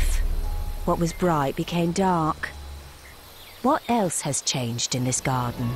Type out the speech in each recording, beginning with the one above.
life. What was bright became dark. What else has changed in this garden?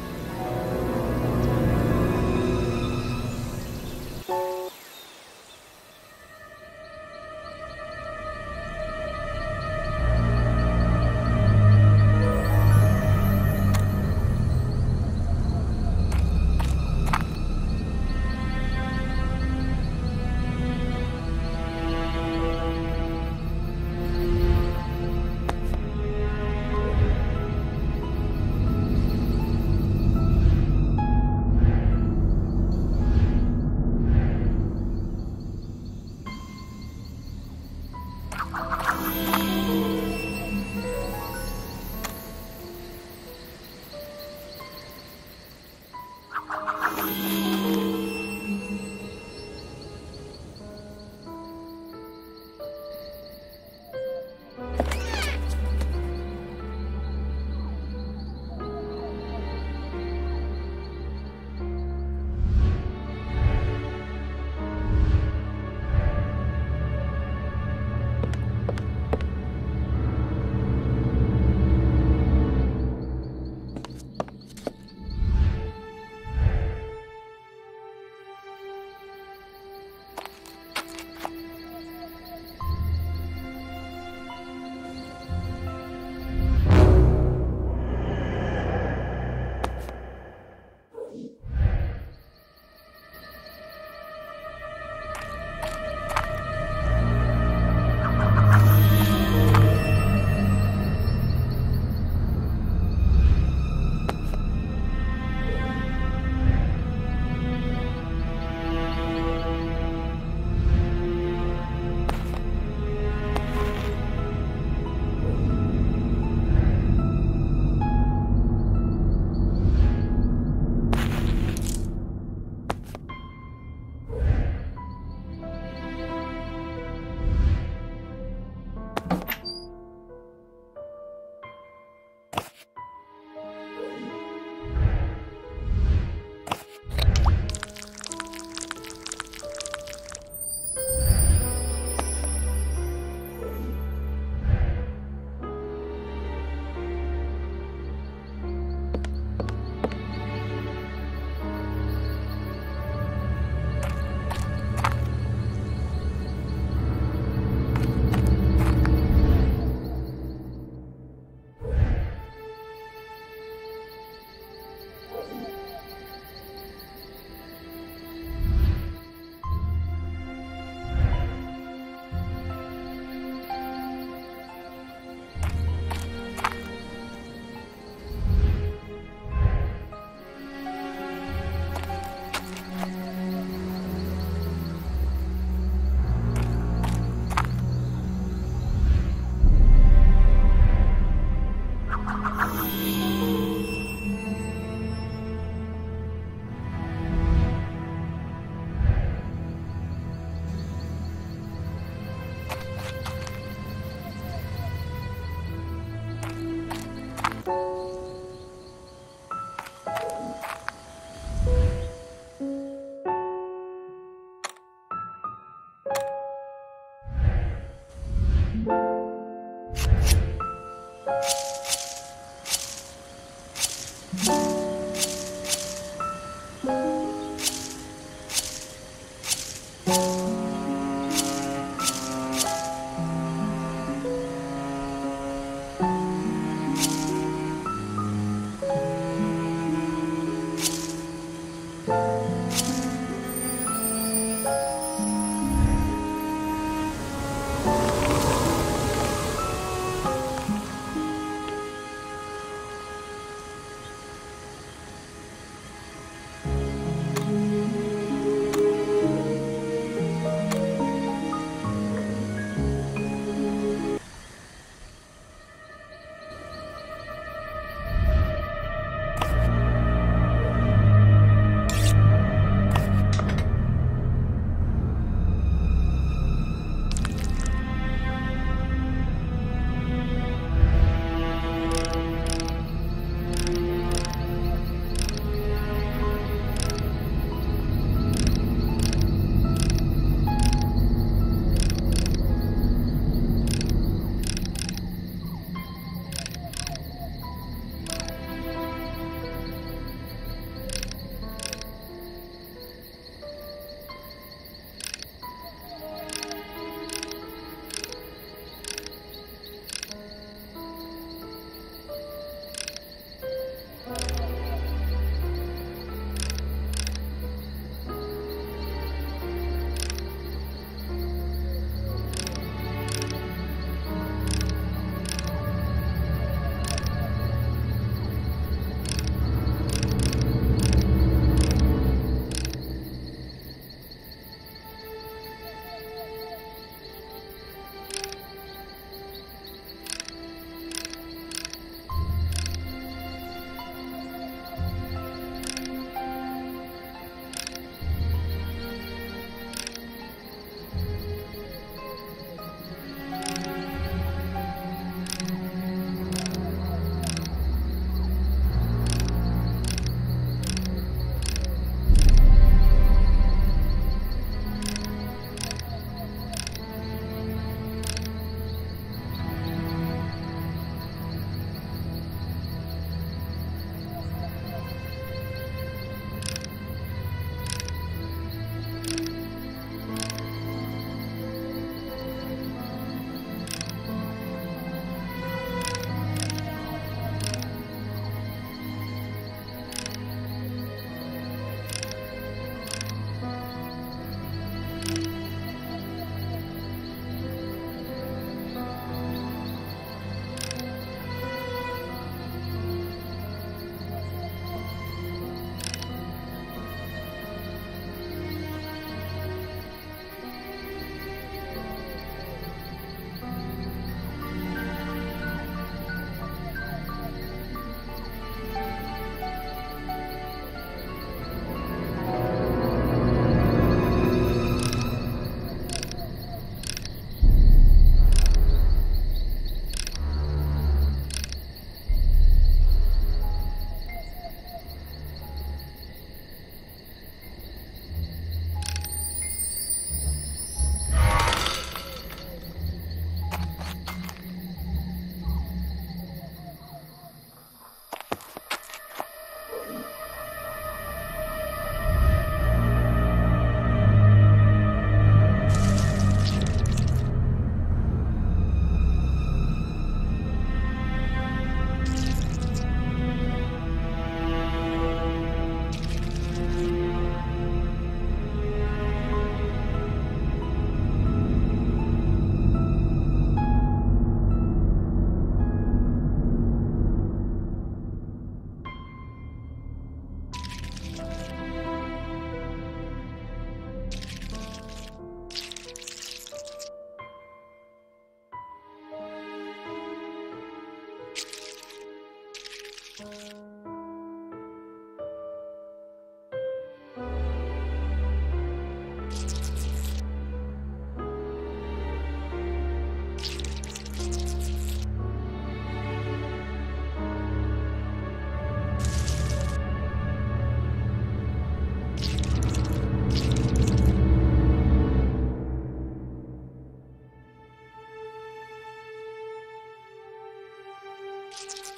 you